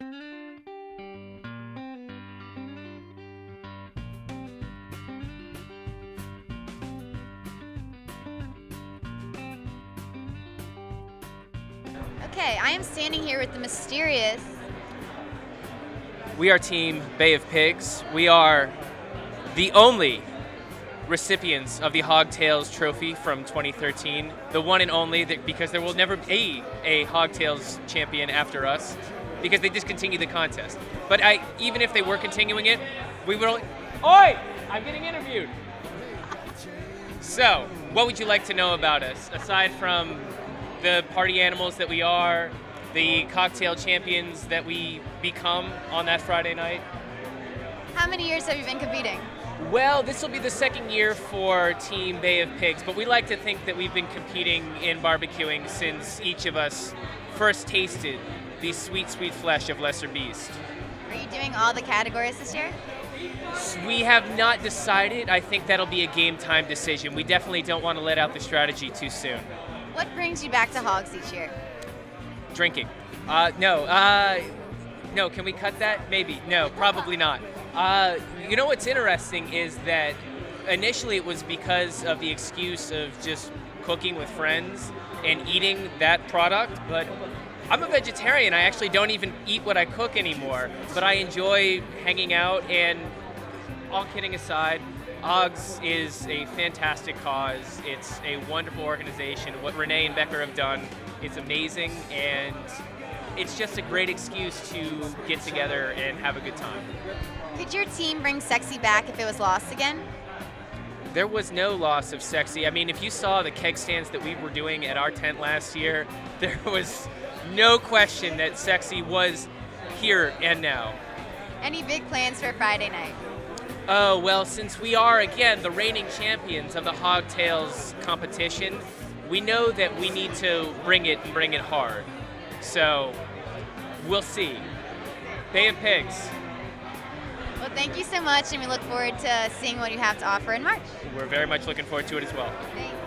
Okay, I am standing here with the mysterious. We are Team Bay of Pigs. We are the only recipients of the Hogtails Trophy from 2013, the one and only that because there will never be a Hogtails champion after us because they discontinued the contest. But I, even if they were continuing it, we would only. Oi! I'm getting interviewed. So, what would you like to know about us aside from the party animals that we are, the cocktail champions that we become on that Friday night? How many years have you been competing? Well, this will be the second year for Team Bay of Pigs, but we like to think that we've been competing in barbecuing since each of us first tasted the sweet, sweet flesh of Lesser Beast. Are you doing all the categories this year? We have not decided. I think that'll be a game time decision. We definitely don't want to let out the strategy too soon. What brings you back to Hogs each year? Drinking. Uh, no. Uh, no. Can we cut that? Maybe. No. Probably not. Uh, you know what's interesting is that initially it was because of the excuse of just cooking with friends and eating that product, but I'm a vegetarian. I actually don't even eat what I cook anymore, but I enjoy hanging out and all kidding aside, Hogs is a fantastic cause. It's a wonderful organization. What Rene and Becker have done is amazing, and it's just a great excuse to get together and have a good time. Could your team bring sexy back if it was lost again? There was no loss of sexy. I mean, if you saw the keg stands that we were doing at our tent last year, there was no question that sexy was here and now. Any big plans for Friday night? Oh, well, since we are, again, the reigning champions of the Hogtails competition, we know that we need to bring it and bring it hard. So, we'll see. Bay of Pigs. Thank you so much, and we look forward to seeing what you have to offer in March. We're very much looking forward to it as well. Thanks.